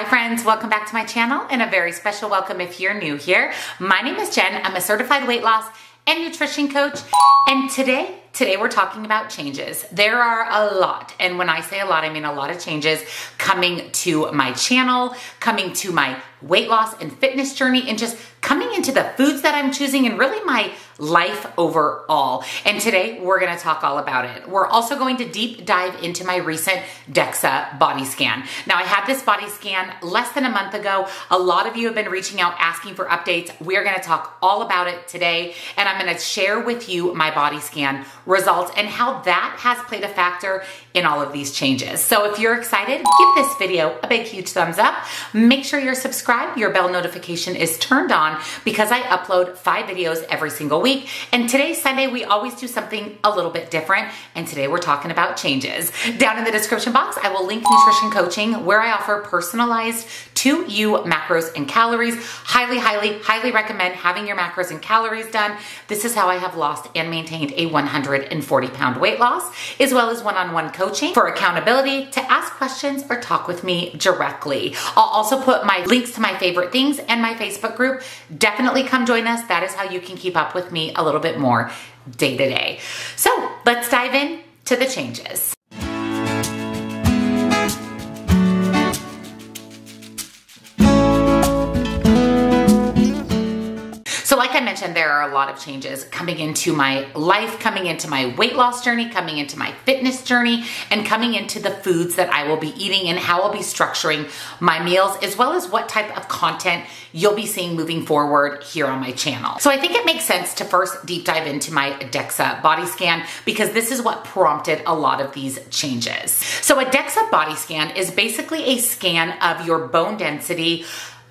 Hi friends, welcome back to my channel and a very special welcome if you're new here. My name is Jenn, I'm a certified weight loss and nutrition coach and today Today we're talking about changes. There are a lot, and when I say a lot, I mean a lot of changes coming to my channel, coming to my weight loss and fitness journey, and just coming into the foods that I'm choosing and really my life overall. And today we're gonna talk all about it. We're also going to deep dive into my recent DEXA body scan. Now I had this body scan less than a month ago. A lot of you have been reaching out asking for updates. We're gonna talk all about it today and I'm gonna share with you my body scan results and how that has played a factor in all of these changes. So if you're excited, give this video a big huge thumbs up. Make sure you're subscribed, your bell notification is turned on because I upload five videos every single week. And today, Sunday, we always do something a little bit different. And today we're talking about changes. Down in the description box, I will link nutrition coaching where I offer personalized to you macros and calories. Highly, highly, highly recommend having your macros and calories done. This is how I have lost and maintained a 140 pound weight loss, as well as one-on-one -on -one coaching for accountability to ask questions or talk with me directly. I'll also put my links to my favorite things and my Facebook group. Definitely come join us. That is how you can keep up with me a little bit more day to day. So let's dive in to the changes. Like I mentioned, there are a lot of changes coming into my life, coming into my weight loss journey, coming into my fitness journey, and coming into the foods that I will be eating and how I'll be structuring my meals, as well as what type of content you'll be seeing moving forward here on my channel. So I think it makes sense to first deep dive into my DEXA body scan because this is what prompted a lot of these changes. So a DEXA body scan is basically a scan of your bone density,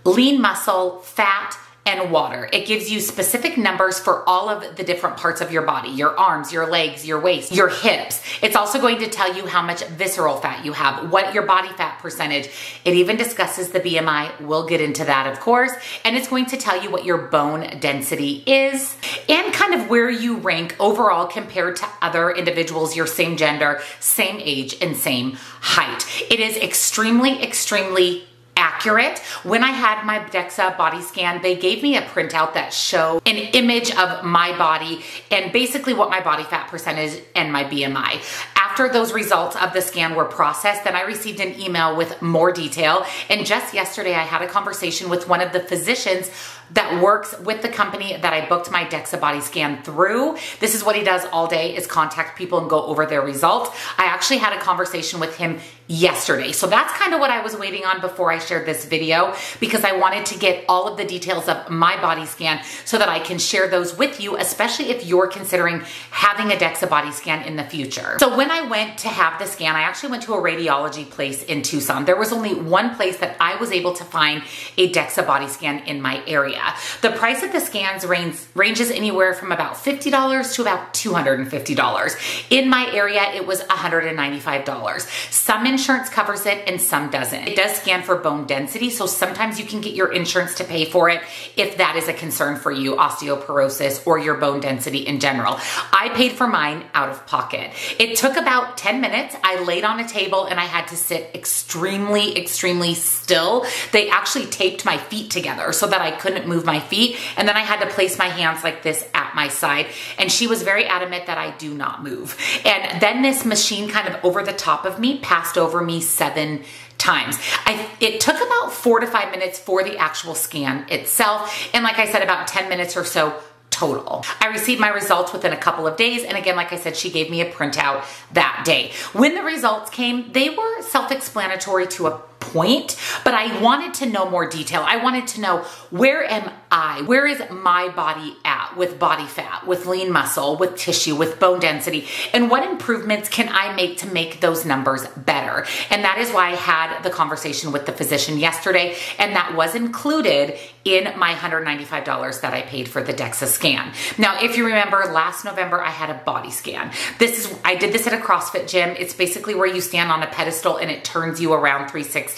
lean muscle, fat, and water. It gives you specific numbers for all of the different parts of your body, your arms, your legs, your waist, your hips. It's also going to tell you how much visceral fat you have, what your body fat percentage. It even discusses the BMI. We'll get into that, of course. And it's going to tell you what your bone density is and kind of where you rank overall compared to other individuals, your same gender, same age, and same height. It is extremely, extremely accurate. When I had my DEXA body scan, they gave me a printout that showed an image of my body and basically what my body fat percentage and my BMI. After those results of the scan were processed, then I received an email with more detail. And just yesterday, I had a conversation with one of the physicians that works with the company that I booked my DEXA body scan through. This is what he does all day is contact people and go over their results. I actually had a conversation with him yesterday. So that's kind of what I was waiting on before I shared this video because I wanted to get all of the details of my body scan so that I can share those with you, especially if you're considering having a DEXA body scan in the future. So when I went to have the scan, I actually went to a radiology place in Tucson. There was only one place that I was able to find a DEXA body scan in my area. The price of the scans range, ranges anywhere from about $50 to about $250. In my area, it was $195. Some insurance covers it and some doesn't. It does scan for bone density, so sometimes you can get your insurance to pay for it if that is a concern for you, osteoporosis or your bone density in general. I paid for mine out of pocket. It took about 10 minutes. I laid on a table and I had to sit extremely, extremely still. They actually taped my feet together so that I couldn't move my feet. And then I had to place my hands like this at my side. And she was very adamant that I do not move. And then this machine kind of over the top of me passed over me seven times. I, it took about four to five minutes for the actual scan itself. And like I said, about 10 minutes or so total. I received my results within a couple of days. And again, like I said, she gave me a printout that day. When the results came, they were self-explanatory to a point, but I wanted to know more detail. I wanted to know where am I? Where is my body at with body fat, with lean muscle, with tissue, with bone density? And what improvements can I make to make those numbers better? And that is why I had the conversation with the physician yesterday, and that was included in my $195 that I paid for the DEXA scan. Now, if you remember last November, I had a body scan. This is, I did this at a CrossFit gym. It's basically where you stand on a pedestal and it turns you around 360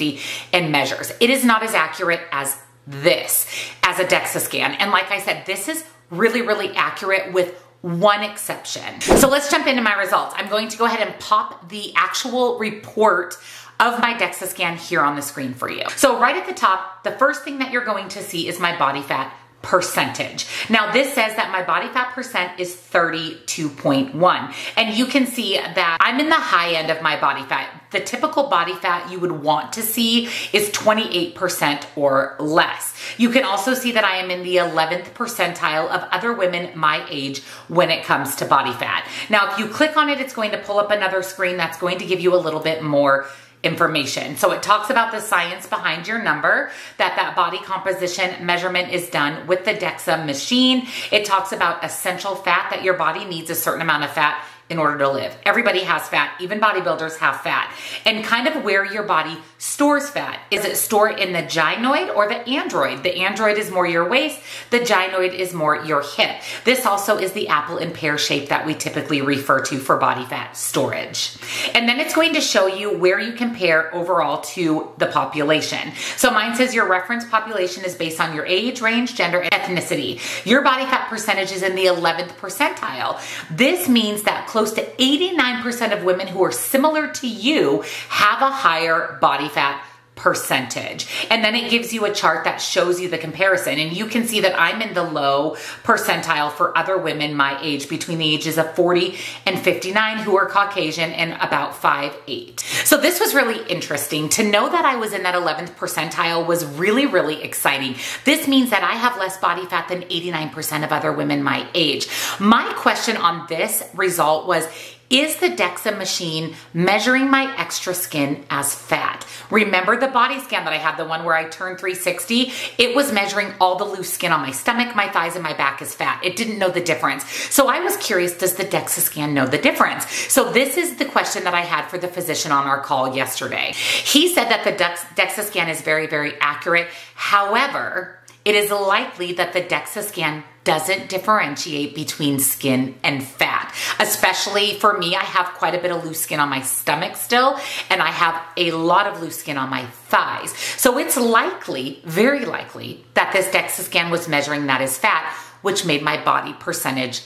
and measures. It is not as accurate as this as a DEXA scan. And like I said, this is really, really accurate with one exception. So let's jump into my results. I'm going to go ahead and pop the actual report of my DEXA scan here on the screen for you. So right at the top, the first thing that you're going to see is my body fat percentage. Now this says that my body fat percent is 32.1 and you can see that I'm in the high end of my body fat. The typical body fat you would want to see is 28% or less. You can also see that I am in the 11th percentile of other women my age when it comes to body fat. Now if you click on it, it's going to pull up another screen that's going to give you a little bit more information. So it talks about the science behind your number, that that body composition measurement is done with the DEXA machine. It talks about essential fat, that your body needs a certain amount of fat in order to live. Everybody has fat, even bodybuilders have fat. And kind of where your body stores fat. Is it stored in the gynoid or the android? The android is more your waist, the gynoid is more your hip. This also is the apple and pear shape that we typically refer to for body fat storage. And then it's going to show you where you compare overall to the population. So mine says your reference population is based on your age, range, gender, and ethnicity. Your body fat percentage is in the 11th percentile. This means that close close to 89% of women who are similar to you have a higher body fat percentage. And then it gives you a chart that shows you the comparison. And you can see that I'm in the low percentile for other women my age between the ages of 40 and 59 who are Caucasian and about 5'8". So this was really interesting. To know that I was in that 11th percentile was really, really exciting. This means that I have less body fat than 89% of other women my age. My question on this result was, is the DEXA machine measuring my extra skin as fat? Remember the body scan that I had, the one where I turned 360? It was measuring all the loose skin on my stomach, my thighs, and my back as fat. It didn't know the difference. So I was curious, does the DEXA scan know the difference? So this is the question that I had for the physician on our call yesterday. He said that the DEXA scan is very, very accurate. However, it is likely that the DEXA scan doesn't differentiate between skin and fat. Especially for me, I have quite a bit of loose skin on my stomach still, and I have a lot of loose skin on my thighs. So it's likely, very likely, that this DEXA scan was measuring that as fat, which made my body percentage,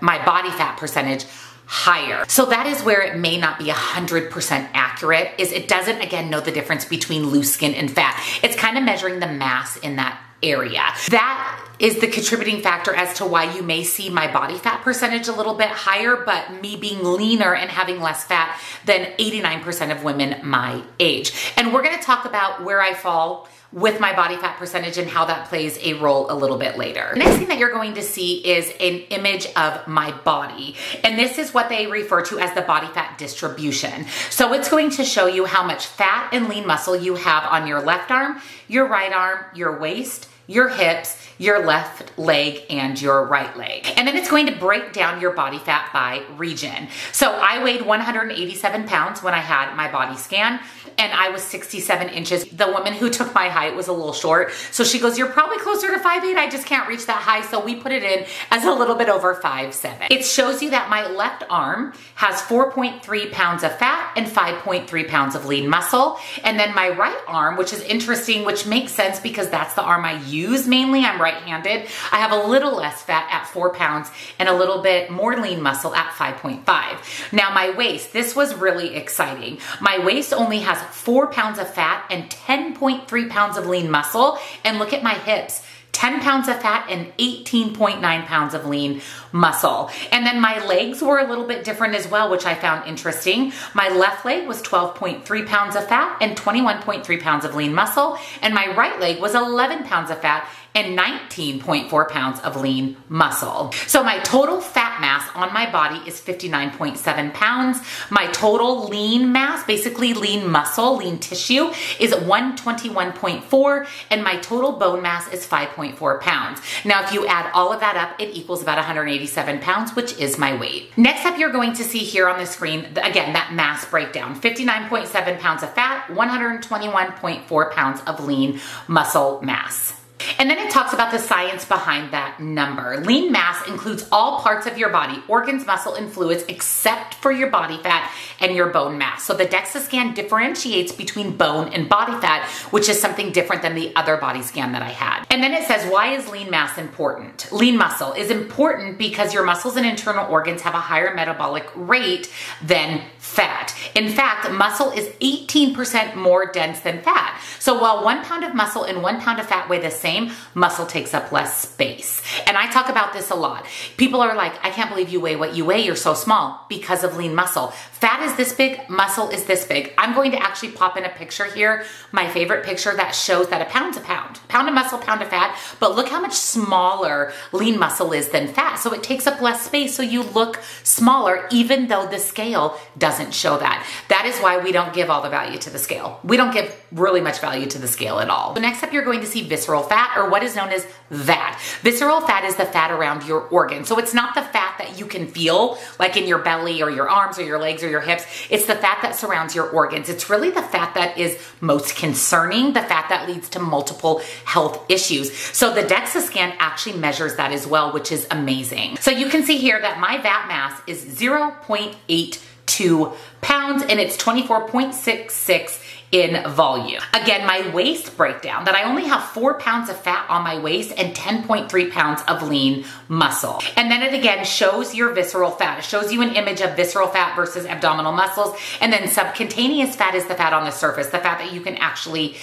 my body fat percentage higher. So that is where it may not be 100% accurate is it doesn't again know the difference between loose skin and fat. It's kind of measuring the mass in that area. That is the contributing factor as to why you may see my body fat percentage a little bit higher, but me being leaner and having less fat than 89% of women my age. And we're gonna talk about where I fall with my body fat percentage and how that plays a role a little bit later. The next thing that you're going to see is an image of my body. And this is what they refer to as the body fat distribution. So it's going to show you how much fat and lean muscle you have on your left arm, your right arm, your waist, your hips, your left leg, and your right leg. And then it's going to break down your body fat by region. So I weighed 187 pounds when I had my body scan and I was 67 inches. The woman who took my height was a little short. So she goes, you're probably closer to 5'8". I just can't reach that high. So we put it in as a little bit over 5'7". It shows you that my left arm has 4.3 pounds of fat and 5.3 pounds of lean muscle. And then my right arm, which is interesting, which makes sense because that's the arm I use mainly. I'm right-handed. I have a little less fat at four pounds and a little bit more lean muscle at 5.5. Now my waist, this was really exciting. My waist only has four pounds of fat and 10.3 pounds of lean muscle. And look at my hips. 10 pounds of fat and 18.9 pounds of lean muscle. And then my legs were a little bit different as well, which I found interesting. My left leg was 12.3 pounds of fat and 21.3 pounds of lean muscle. And my right leg was 11 pounds of fat and 19.4 pounds of lean muscle. So my total fat mass on my body is 59.7 pounds. My total lean mass, basically lean muscle, lean tissue, is 121.4 and my total bone mass is 5.4 pounds. Now if you add all of that up, it equals about 187 pounds, which is my weight. Next up, you're going to see here on the screen, again, that mass breakdown. 59.7 pounds of fat, 121.4 pounds of lean muscle mass. And then it talks about the science behind that number. Lean mass includes all parts of your body, organs, muscle, and fluids, except for your body fat and your bone mass. So the DEXA scan differentiates between bone and body fat, which is something different than the other body scan that I had. And then it says, why is lean mass important? Lean muscle is important because your muscles and internal organs have a higher metabolic rate than fat. In fact, muscle is 18% more dense than fat. So while one pound of muscle and one pound of fat weigh the same, muscle takes up less space. And I talk about this a lot. People are like, I can't believe you weigh what you weigh. You're so small because of lean muscle. Fat is this big, muscle is this big. I'm going to actually pop in a picture here, my favorite picture that shows that a pound's a pound. Pound of muscle, pound of fat, but look how much smaller lean muscle is than fat. So it takes up less space so you look smaller even though the scale doesn't show that. That is why we don't give all the value to the scale. We don't give really much value to the scale at all. So next up, you're going to see visceral fat or what is known as VAT. Visceral fat is the fat around your organ. So it's not the fat that you can feel like in your belly or your arms or your legs or your hips. It's the fat that surrounds your organs. It's really the fat that is most concerning, the fat that leads to multiple health issues. So the DEXA scan actually measures that as well, which is amazing. So you can see here that my VAT mass is 0.82 pounds and it's 24.66 in volume. Again, my waist breakdown that I only have four pounds of fat on my waist and 10.3 pounds of lean muscle. And then it again shows your visceral fat. It shows you an image of visceral fat versus abdominal muscles. And then subcutaneous fat is the fat on the surface, the fat that you can actually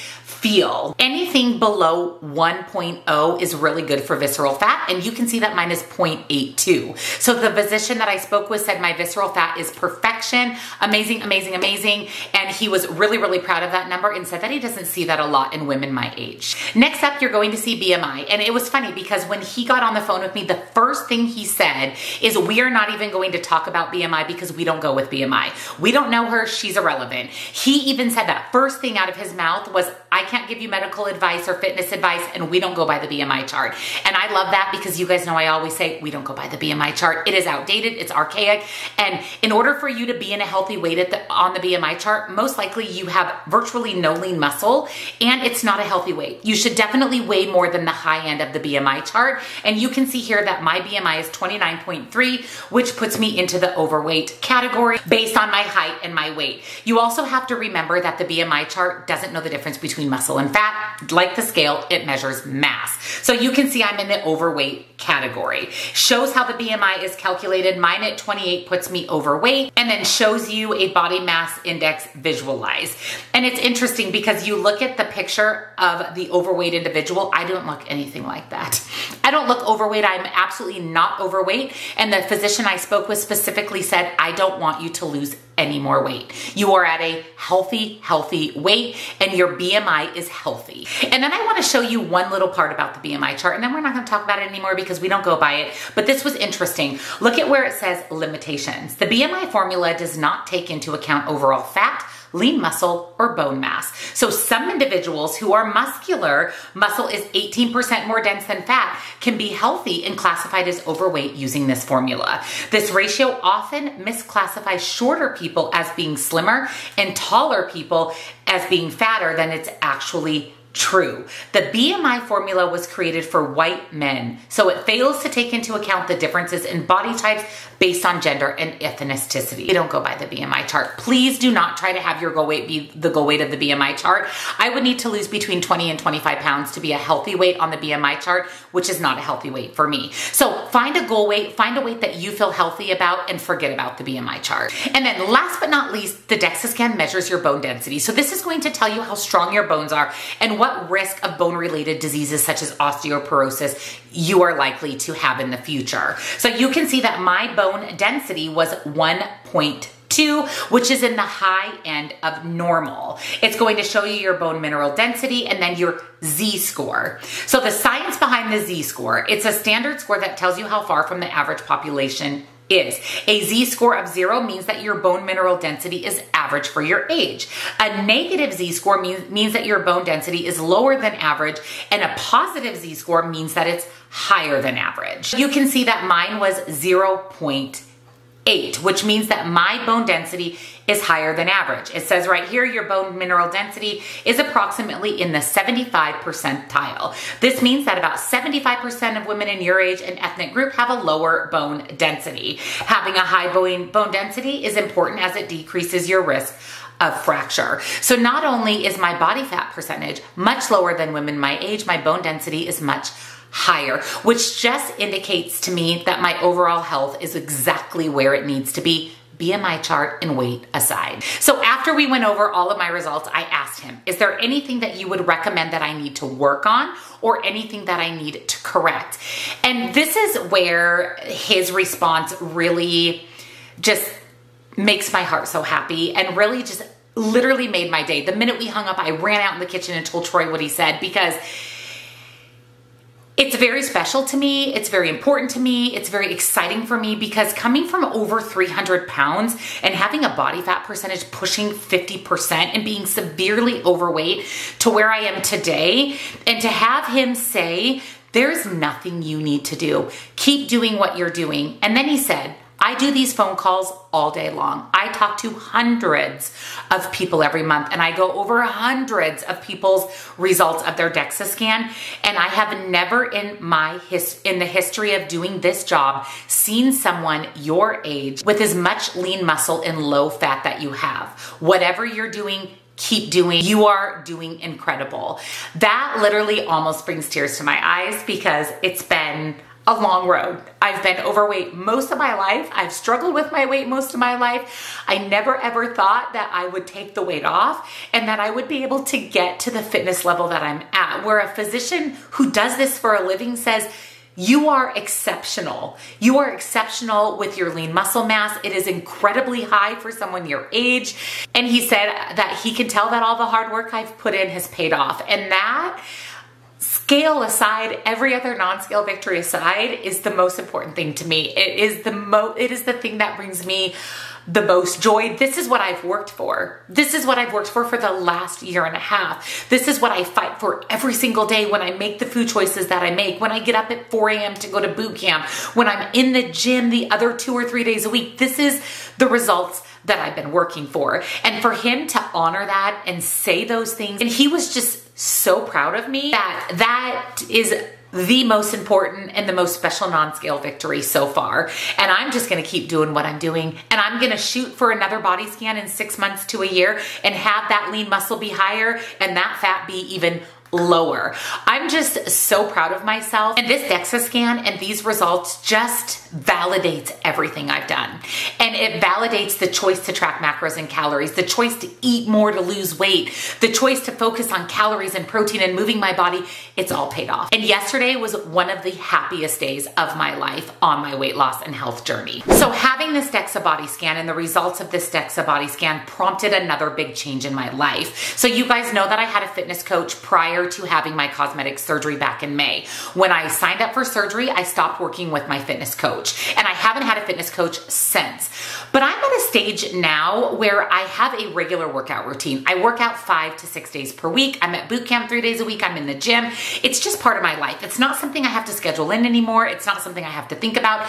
feel. Anything below 1.0 is really good for visceral fat. And you can see that mine is 0.82. So the physician that I spoke with said my visceral fat is perfection. Amazing, amazing, amazing. And he was really, really proud of that number and said that he doesn't see that a lot in women my age. Next up, you're going to see BMI. And it was funny because when he got on the phone with me, the first thing he said is we are not even going to talk about BMI because we don't go with BMI. We don't know her, she's irrelevant. He even said that first thing out of his mouth was, I can't give you medical advice or fitness advice and we don't go by the BMI chart. And I love that because you guys know I always say we don't go by the BMI chart. It is outdated, it's archaic. And in order for you to be in a healthy weight the, on the BMI chart, most likely you have virtually no lean muscle and it's not a healthy weight. You should definitely weigh more than the high end of the BMI chart. And you can see here that my BMI is 29.3, which puts me into the overweight category based on my height and my weight. You also have to remember that the BMI chart doesn't know the difference between muscle and fat. Like the scale, it measures mass. So you can see I'm in the overweight category. Shows how the BMI is calculated. Mine at 28 puts me overweight and then shows you a body mass index visualized. And it's interesting because you look at the picture of the overweight individual. I don't look anything like that. I don't look overweight. I'm absolutely not overweight. And the physician I spoke with specifically said, I don't want you to lose any more weight. You are at a healthy, healthy weight and your BMI is healthy. And then I wanna show you one little part about the BMI chart and then we're not gonna talk about it anymore because we don't go by it, but this was interesting. Look at where it says limitations. The BMI formula does not take into account overall fat, lean muscle, or bone mass. So some individuals who are muscular, muscle is 18% more dense than fat, can be healthy and classified as overweight using this formula. This ratio often misclassifies shorter people as being slimmer and taller people as being fatter than it's actually true. The BMI formula was created for white men, so it fails to take into account the differences in body types based on gender and ethnicity. You don't go by the BMI chart. Please do not try to have your goal weight be the goal weight of the BMI chart. I would need to lose between 20 and 25 pounds to be a healthy weight on the BMI chart, which is not a healthy weight for me. So find a goal weight, find a weight that you feel healthy about and forget about the BMI chart. And then last but not least, the DEXA scan measures your bone density. So this is going to tell you how strong your bones are and what risk of bone related diseases such as osteoporosis you are likely to have in the future. So you can see that my bone density was 1.2 which is in the high end of normal. It's going to show you your bone mineral density and then your Z score. So the science behind the Z score, it's a standard score that tells you how far from the average population is. A Z score of zero means that your bone mineral density is average for your age. A negative Z score means, means that your bone density is lower than average, and a positive Z score means that it's higher than average. You can see that mine was 0.8 eight, which means that my bone density is higher than average. It says right here, your bone mineral density is approximately in the 75 percentile. This means that about 75% of women in your age and ethnic group have a lower bone density. Having a high bone, bone density is important as it decreases your risk of fracture. So not only is my body fat percentage much lower than women my age, my bone density is much higher, which just indicates to me that my overall health is exactly where it needs to be BMI chart and weight aside. So after we went over all of my results, I asked him, is there anything that you would recommend that I need to work on or anything that I need to correct? And this is where his response really just makes my heart so happy and really just literally made my day. The minute we hung up, I ran out in the kitchen and told Troy what he said because it's very special to me. It's very important to me. It's very exciting for me because coming from over 300 pounds and having a body fat percentage pushing 50% and being severely overweight to where I am today, and to have him say, there's nothing you need to do. Keep doing what you're doing. And then he said, I do these phone calls all day long. I talk to hundreds of people every month and I go over hundreds of people's results of their DEXA scan. And I have never in my his in the history of doing this job seen someone your age with as much lean muscle and low fat that you have. Whatever you're doing, keep doing. You are doing incredible. That literally almost brings tears to my eyes because it's been a long road. I've been overweight most of my life. I've struggled with my weight most of my life. I never ever thought that I would take the weight off and that I would be able to get to the fitness level that I'm at, where a physician who does this for a living says, you are exceptional. You are exceptional with your lean muscle mass. It is incredibly high for someone your age. And he said that he can tell that all the hard work I've put in has paid off. And that scale aside, every other non-scale victory aside, is the most important thing to me. It is the mo it is the thing that brings me the most joy. This is what I've worked for. This is what I've worked for for the last year and a half. This is what I fight for every single day when I make the food choices that I make, when I get up at 4 a.m. to go to boot camp, when I'm in the gym the other two or three days a week. This is the results that I've been working for. And for him to honor that and say those things, and he was just so proud of me that that is the most important and the most special non-scale victory so far. And I'm just gonna keep doing what I'm doing. And I'm gonna shoot for another body scan in six months to a year and have that lean muscle be higher and that fat be even lower. I'm just so proud of myself. And this DEXA scan and these results just validates everything I've done. And it validates the choice to track macros and calories, the choice to eat more to lose weight, the choice to focus on calories and protein and moving my body. It's all paid off. And yesterday was one of the happiest days of my life on my weight loss and health journey. So having this DEXA body scan and the results of this DEXA body scan prompted another big change in my life. So you guys know that I had a fitness coach prior prior to having my cosmetic surgery back in May. When I signed up for surgery, I stopped working with my fitness coach and I haven't had a fitness coach since. But I'm at a stage now where I have a regular workout routine. I work out five to six days per week. I'm at boot camp three days a week. I'm in the gym. It's just part of my life. It's not something I have to schedule in anymore. It's not something I have to think about.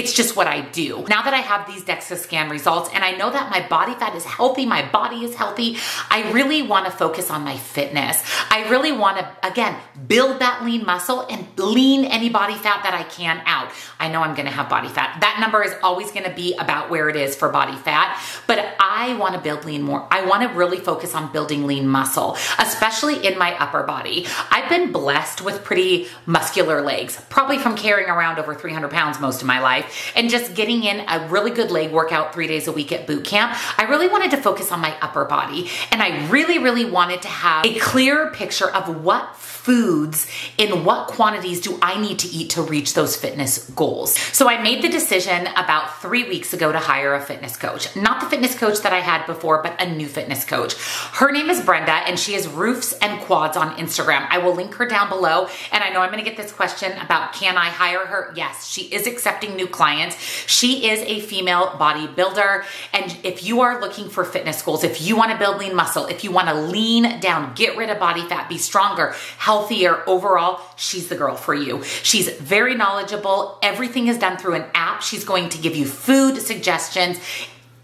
It's just what I do. Now that I have these DEXA scan results and I know that my body fat is healthy, my body is healthy, I really want to focus on my fitness. I really want to, again, build that lean muscle and lean any body fat that I can out. I know I'm to have body fat. That number is always to be about where it is for body fat, but I want to build lean more. I want to really focus on building lean muscle, especially in my upper body. I've been blessed with pretty muscular legs, probably from carrying around over 300 pounds most of my life and just getting in a really good leg workout three days a week at boot camp, I really wanted to focus on my upper body. And I really, really wanted to have a clear picture of what foods in what quantities do I need to eat to reach those fitness goals. So I made the decision about three weeks ago to hire a fitness coach. Not the fitness coach that I had before, but a new fitness coach. Her name is Brenda and she is Roofs and Quads on Instagram. I will link her down below. And I know I'm gonna get this question about can I hire her? Yes, she is accepting new clients. She is a female bodybuilder. And if you are looking for fitness goals, if you wanna build lean muscle, if you wanna lean down, get rid of body fat, be stronger, healthier overall, she's the girl for you. She's very knowledgeable. Everything is done through an app. She's going to give you food suggestions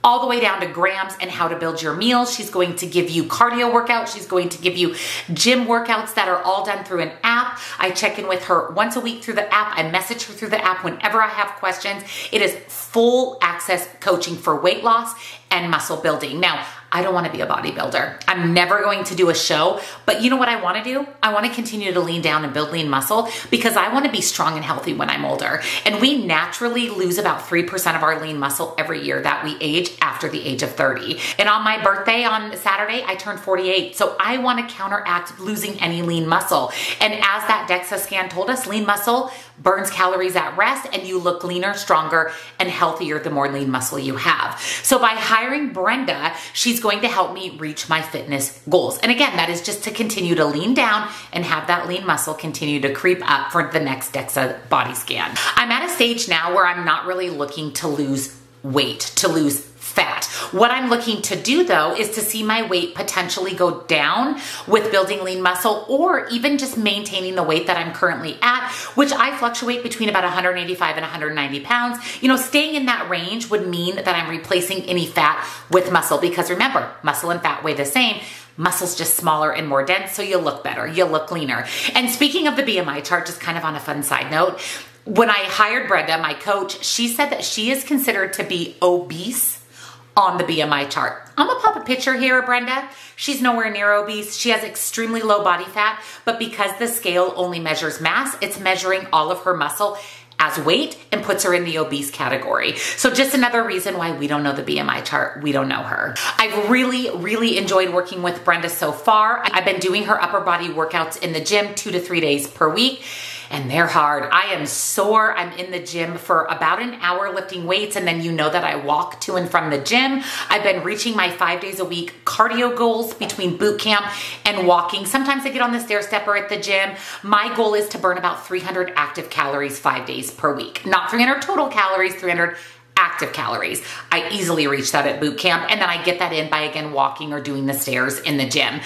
all the way down to grams and how to build your meals. She's going to give you cardio workouts. She's going to give you gym workouts that are all done through an app. I check in with her once a week through the app. I message her through the app whenever I have questions. It is full access coaching for weight loss and muscle building. Now, I don't want to be a bodybuilder. I'm never going to do a show, but you know what I want to do? I want to continue to lean down and build lean muscle because I want to be strong and healthy when I'm older. And we naturally lose about 3% of our lean muscle every year that we age after the age of 30. And on my birthday on Saturday, I turned 48. So I want to counteract losing any lean muscle. And as that DEXA scan told us, lean muscle burns calories at rest and you look leaner, stronger, and healthier the more lean muscle you have. So by hiring Brenda, she's going to help me reach my fitness goals. And again, that is just to continue to lean down and have that lean muscle continue to creep up for the next DEXA body scan. I'm at a stage now where I'm not really looking to lose weight, to lose fat. What I'm looking to do though is to see my weight potentially go down with building lean muscle or even just maintaining the weight that I'm currently at, which I fluctuate between about 185 and 190 pounds. You know, staying in that range would mean that I'm replacing any fat with muscle because remember, muscle and fat weigh the same muscle's just smaller and more dense, so you'll look better, you'll look leaner. And speaking of the BMI chart, just kind of on a fun side note, when I hired Brenda, my coach, she said that she is considered to be obese on the BMI chart. I'm gonna pop a picture here of Brenda. She's nowhere near obese. She has extremely low body fat, but because the scale only measures mass, it's measuring all of her muscle as weight and puts her in the obese category. So just another reason why we don't know the BMI chart. We don't know her. I've really, really enjoyed working with Brenda so far. I've been doing her upper body workouts in the gym two to three days per week and they're hard. I am sore. I'm in the gym for about an hour lifting weights, and then you know that I walk to and from the gym. I've been reaching my five days a week cardio goals between boot camp and walking. Sometimes I get on the stair stepper at the gym. My goal is to burn about 300 active calories five days per week. Not 300 total calories, 300 active calories. I easily reach that at boot camp and then I get that in by again walking or doing the stairs in the gym.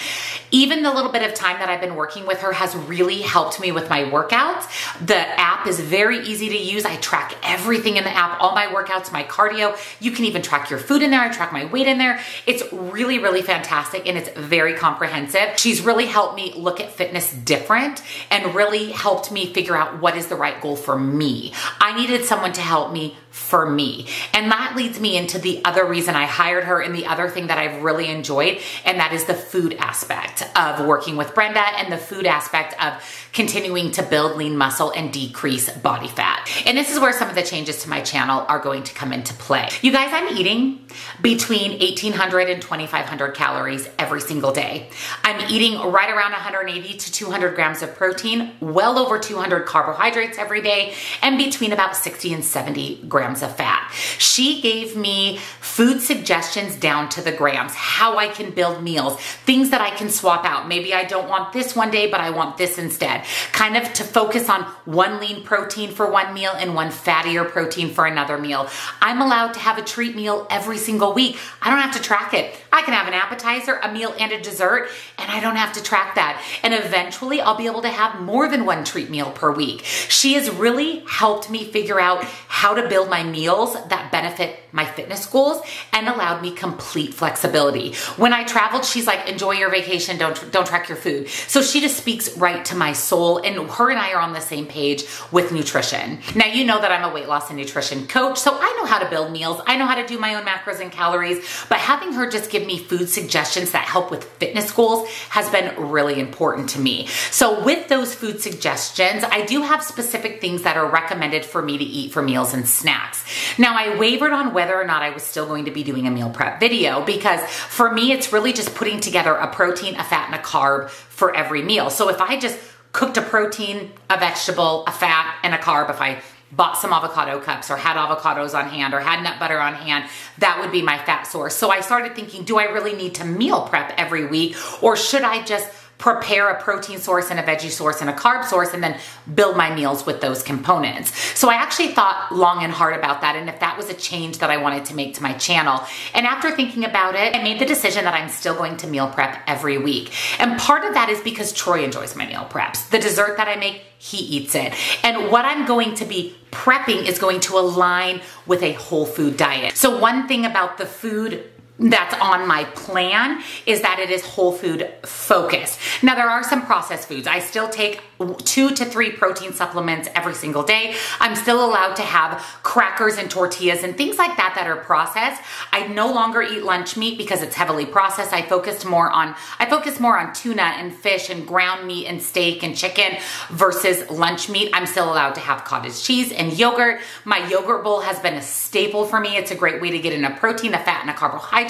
Even the little bit of time that I've been working with her has really helped me with my workouts. The app is very easy to use. I track everything in the app, all my workouts, my cardio. You can even track your food in there. I track my weight in there. It's really, really fantastic and it's very comprehensive. She's really helped me look at fitness different and really helped me figure out what is the right goal for me. I needed someone to help me for me. And that leads me into the other reason I hired her and the other thing that I've really enjoyed, and that is the food aspect of working with Brenda and the food aspect of continuing to build lean muscle and decrease body fat. And this is where some of the changes to my channel are going to come into play. You guys, I'm eating between 1800 and 2500 calories every single day. I'm eating right around 180 to 200 grams of protein, well over 200 carbohydrates every day, and between about 60 and 70 grams of fat. She gave me food suggestions down to the grams, how I can build meals, things that I can swap out. Maybe I don't want this one day, but I want this instead. Kind of to focus on one lean protein for one meal and one fattier protein for another meal. I'm allowed to have a treat meal every single week. I don't have to track it. I can have an appetizer, a meal, and a dessert, and I don't have to track that. And eventually I'll be able to have more than one treat meal per week. She has really helped me figure out how to build my meals that benefit my fitness goals and allowed me complete flexibility. When I traveled, she's like, enjoy your vacation, don't, don't track your food. So she just speaks right to my soul and her and I are on the same page with nutrition. Now, you know that I'm a weight loss and nutrition coach, so I know how to build meals. I know how to do my own macros and calories, but having her just give me food suggestions that help with fitness goals has been really important to me. So with those food suggestions, I do have specific things that are recommended for me to eat for meals and snacks. Now, I wavered on whether or not I was still going to be doing a meal prep video because for me, it's really just putting together a protein, a fat, and a carb for every meal. So if I just cooked a protein, a vegetable, a fat, and a carb, if I bought some avocado cups or had avocados on hand or had nut butter on hand, that would be my fat source. So I started thinking, do I really need to meal prep every week or should I just prepare a protein source and a veggie source and a carb source and then build my meals with those components. So I actually thought long and hard about that and if that was a change that I wanted to make to my channel. And after thinking about it, I made the decision that I'm still going to meal prep every week. And part of that is because Troy enjoys my meal preps. The dessert that I make, he eats it. And what I'm going to be prepping is going to align with a whole food diet. So one thing about the food that's on my plan is that it is whole food focused. Now there are some processed foods. I still take two to three protein supplements every single day. I'm still allowed to have crackers and tortillas and things like that that are processed. I no longer eat lunch meat because it's heavily processed. I focused more on I focus more on tuna and fish and ground meat and steak and chicken versus lunch meat. I'm still allowed to have cottage cheese and yogurt. My yogurt bowl has been a staple for me. It's a great way to get in a protein, a fat, and a carbohydrate.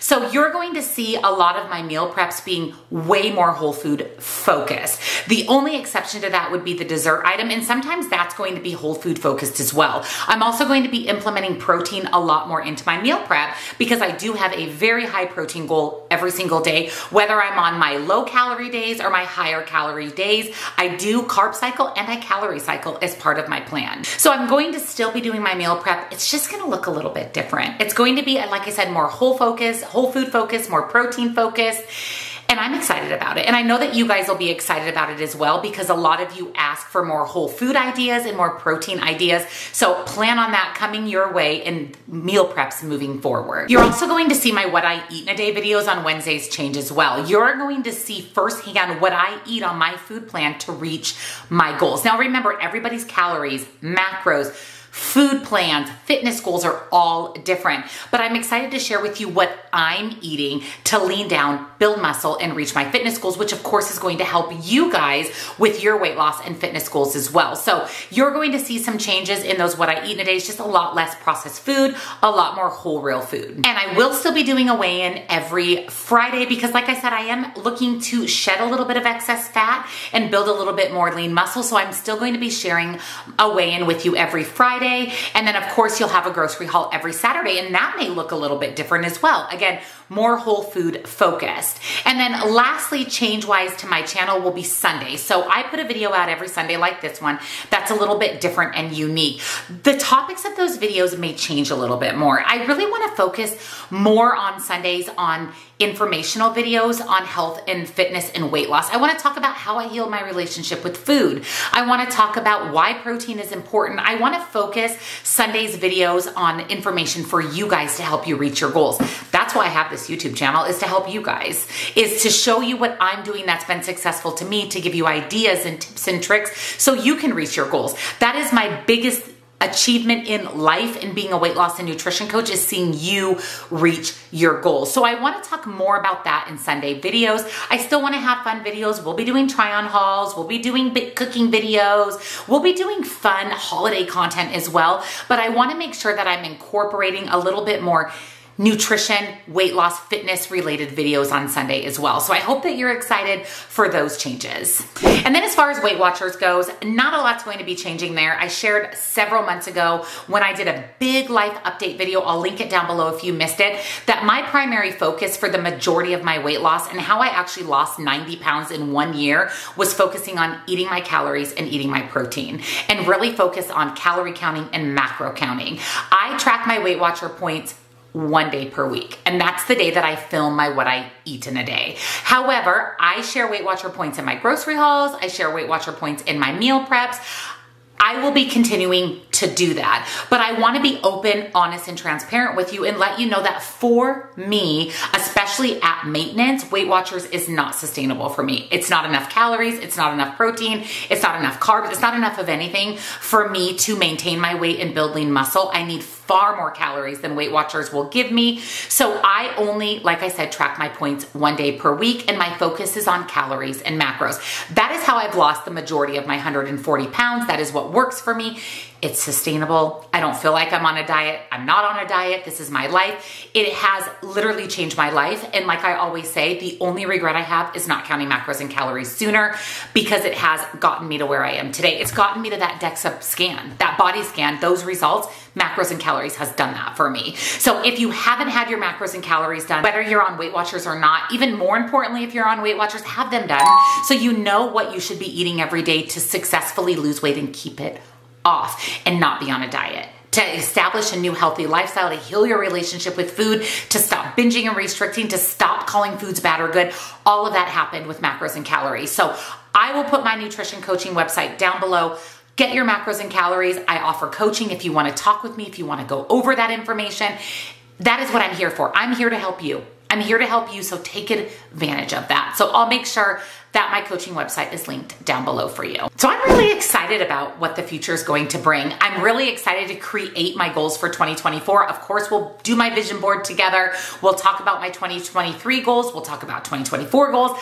So you're going to see a lot of my meal preps being way more whole food focused. The only exception to that would be the dessert item, and sometimes that's going to be whole food focused as well. I'm also going to be implementing protein a lot more into my meal prep because I do have a very high protein goal every single day, whether I'm on my low calorie days or my higher calorie days. I do carb cycle and I calorie cycle as part of my plan. So I'm going to still be doing my meal prep. It's just gonna look a little bit different. It's going to be, like I said, more whole focus, whole food focus, more protein focus. And I'm excited about it. And I know that you guys will be excited about it as well because a lot of you ask for more whole food ideas and more protein ideas. So plan on that coming your way in meal preps moving forward. You're also going to see my what I eat in a day videos on Wednesdays change as well. You're going to see firsthand what I eat on my food plan to reach my goals. Now remember, everybody's calories, macros, food plans, fitness goals are all different. But I'm excited to share with you what I'm eating to lean down, build muscle, and reach my fitness goals, which of course is going to help you guys with your weight loss and fitness goals as well. So you're going to see some changes in those what I eat in a day. It's just a lot less processed food, a lot more whole real food. And I will still be doing a weigh-in every Friday because like I said, I am looking to shed a little bit of excess fat and build a little bit more lean muscle. So I'm still going to be sharing a weigh-in with you every Friday. And then of course you'll have a grocery haul every Saturday and that may look a little bit different as well. Again, more whole food focused. And then lastly, change wise to my channel will be Sunday. So I put a video out every Sunday like this one that's a little bit different and unique. The topics of those videos may change a little bit more. I really wanna focus more on Sundays on informational videos on health and fitness and weight loss. I wanna talk about how I heal my relationship with food. I wanna talk about why protein is important. I wanna focus Sunday's videos on information for you guys to help you reach your goals. That's why I have this YouTube channel is to help you guys, is to show you what I'm doing that's been successful to me, to give you ideas and tips and tricks so you can reach your goals. That is my biggest achievement in life and being a weight loss and nutrition coach is seeing you reach your goals. So I want to talk more about that in Sunday videos. I still want to have fun videos. We'll be doing try on hauls. We'll be doing cooking videos. We'll be doing fun holiday content as well. But I want to make sure that I'm incorporating a little bit more nutrition, weight loss, fitness related videos on Sunday as well. So I hope that you're excited for those changes. And then as far as Weight Watchers goes, not a lot's going to be changing there. I shared several months ago when I did a big life update video, I'll link it down below if you missed it, that my primary focus for the majority of my weight loss and how I actually lost 90 pounds in one year was focusing on eating my calories and eating my protein and really focus on calorie counting and macro counting. I track my Weight Watcher points one day per week. And that's the day that I film my what I eat in a day. However, I share Weight Watcher points in my grocery hauls. I share Weight Watcher points in my meal preps. I will be continuing to do that. But I wanna be open, honest, and transparent with you and let you know that for me, especially at maintenance, Weight Watchers is not sustainable for me. It's not enough calories, it's not enough protein, it's not enough carbs, it's not enough of anything for me to maintain my weight and build lean muscle. I need far more calories than Weight Watchers will give me. So I only, like I said, track my points one day per week and my focus is on calories and macros. That is how I've lost the majority of my 140 pounds. That is what works for me. It's sustainable. I don't feel like I'm on a diet. I'm not on a diet. This is my life. It has literally changed my life. And like I always say, the only regret I have is not counting macros and calories sooner because it has gotten me to where I am today. It's gotten me to that DEXA scan, that body scan, those results, macros and calories has done that for me. So if you haven't had your macros and calories done, whether you're on Weight Watchers or not, even more importantly, if you're on Weight Watchers, have them done so you know what you should be eating every day to successfully lose weight and keep it off and not be on a diet to establish a new healthy lifestyle, to heal your relationship with food, to stop binging and restricting, to stop calling foods bad or good. All of that happened with macros and calories. So I will put my nutrition coaching website down below. Get your macros and calories. I offer coaching if you want to talk with me, if you want to go over that information. That is what I'm here for. I'm here to help you. I'm here to help you, so take advantage of that. So I'll make sure that my coaching website is linked down below for you. So I'm really excited about what the future is going to bring. I'm really excited to create my goals for 2024. Of course, we'll do my vision board together. We'll talk about my 2023 goals. We'll talk about 2024 goals.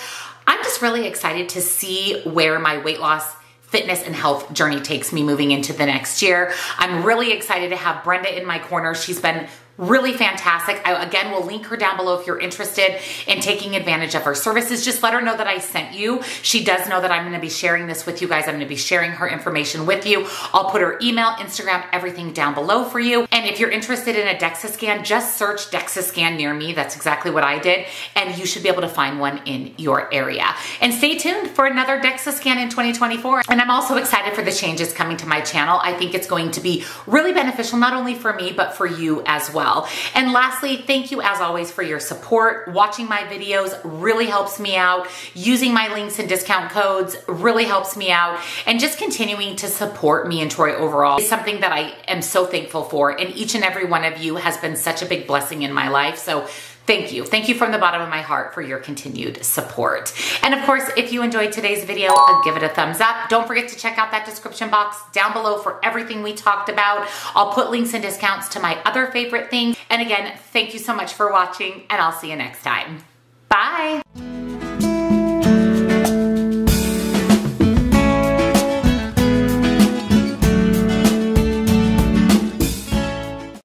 I'm just really excited to see where my weight loss fitness and health journey takes me moving into the next year. I'm really excited to have Brenda in my corner. She's been really fantastic. I, again, will link her down below if you're interested in taking advantage of her services. Just let her know that I sent you. She does know that I'm going to be sharing this with you guys. I'm going to be sharing her information with you. I'll put her email, Instagram, everything down below for you. And if you're interested in a DEXA scan, just search DEXA scan near me. That's exactly what I did. And you should be able to find one in your area. And stay tuned for another DEXA scan in 2024. And I'm also excited for the changes coming to my channel. I think it's going to be really beneficial, not only for me, but for you as well well. And lastly, thank you as always for your support. Watching my videos really helps me out. Using my links and discount codes really helps me out. And just continuing to support me and Troy overall is something that I am so thankful for. And each and every one of you has been such a big blessing in my life. So Thank you. Thank you from the bottom of my heart for your continued support. And of course, if you enjoyed today's video, uh, give it a thumbs up. Don't forget to check out that description box down below for everything we talked about. I'll put links and discounts to my other favorite things. And again, thank you so much for watching and I'll see you next time. Bye.